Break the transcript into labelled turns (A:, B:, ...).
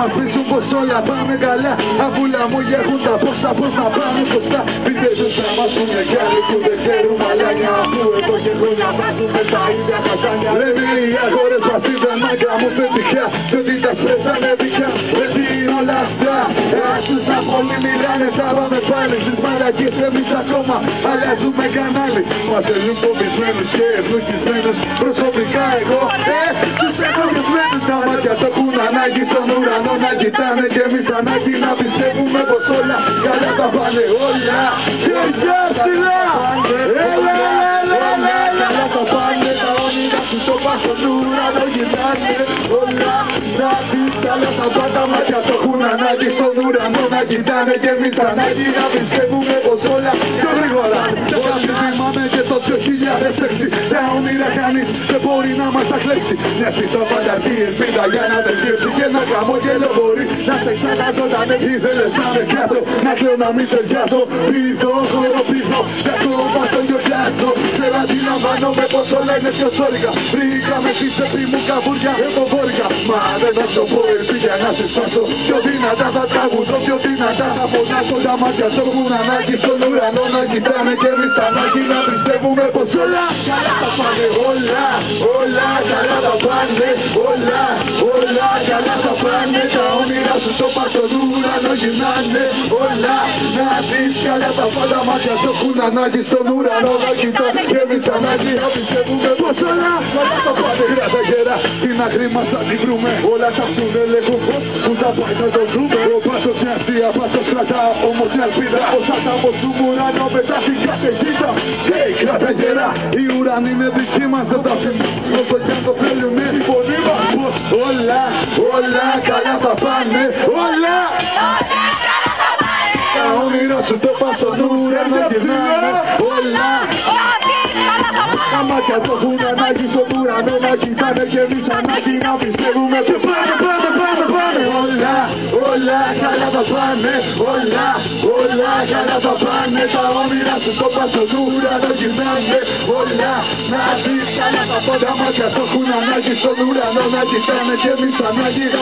A: μας πείσουν πως όλα πάνε καλά. Αφού λαμόγια τα πόσα πως να πάνε σωστά. Πείτε τους να μας πούνε κι άλλοι που δεν ξέρουν μαλάνια. Αφού εδώ και χρόνια βάζουμε τα ίδια χασάνια Λένε οι αγορές μας είδαν μάγκα μου πετυχιά Κι ότι τα σπρέσανε δικά Ρε τι είναι όλα αυτά Ας τους να πολύ μιλάνε τα πάμε πάλι Στις μαλακίες εμείς ακόμα αλλάζουμε κανάλι. Μας θέλουν φοβισμένους και ευνοχισμένους ανάγκη στον ουρανό να κοιτάνε Και εμείς ανάγκη να πιστεύουμε πως όλα καλά τα πάνε όλα. Χέρια ψηλά! Έλα, έλα, έλα, έλα Καλά τα πάνε τα όνειρα σου το πας στον ουρανό γυρνάνε Όλα. Να δεις καλά τα πάντα μάτια το έχουν ανάγκη στον ουρανό να κοιτάνε Και εμείς ανάγκη να πιστεύουμε πως όλα πιο γρήγορα. Όσοι θυμάμαι και το 2006 Τα όνειρα κανείς δεν μπορεί να μας τα κλέψει. Μια πίσω φανταστεί ελπίδα για να τελειώσει Και ένα χαμόγελο μπορεί να σε ξαναζωντανέ Ήθελες να με πιάσω, να κλαίω να μην ταιριάζω Πίσω, χώρο πίσω, για το όμως το γιορτάζω Ξέρω αντιλαμβάνομαι πως όλα είναι πιο σόρικα. Βρήκαμε στη τσέπη μου καβούρια εμποβόρικα. Μα δεν θα σου πω ελπίδια να σε σπάσω. Πιο δυνατά θα τραγουδώ, πιο δυνατά θα φωνάσω Τα μάτια σου έχουν ανάγκη στον ουρανό να κοιτάνε Και εμείς τα ανάγκη να πιστεύουμε πως όλα καλά τα πάνε. Όλα, όλα καλά τα πάνε. Όλα, να δεις καλά τα πάντα μάτια σου έχουν ανάγκη στον ουρανό να κοιτάνε Και εμείς τα ανάγκη να πιστεύουμε πως όλα καλά τα πάνε Γράτα γερά, την άκρη μας θα την βρούμε. Όλα τα αυτού δεν λέγουν πως που θα πάει να το βρούμε Ο Πάσος μια αστεία, Πάσος κρατά όμως μια ελπίδα. Πως θα τα στον ουρανό μετά την καταιγίδα Hey, κράτα γερά, οι ουρανοί είναι δικοί μας δεν τα αφήνουμε. Όσο κι αν το θέλουμε η φωνή μας Πως όλα, όλα καλά θα πάνε. Όλα! Τα ουρανό γυρνάνε Όλα τα μάτια το έχουν ανάγκη στον ουρανό να κοιτάνε και εμείς ανάγκη να πιστεύουμε και πάμε, πάμε, πάμε, πάμε. Όλα, όλα καλά θα πάνε. Όλα, όλα καλά θα πάνε. Τα όνειρα σου το πας στον ουρανό γυρνάνε. Όλα, να δεις καλά τα πάντα μάτια το έχουν ανάγκη στον ουρανό να κοιτάνε και εμείς ανάγκη να